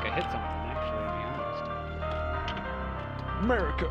think I hit something, actually, to be honest. America!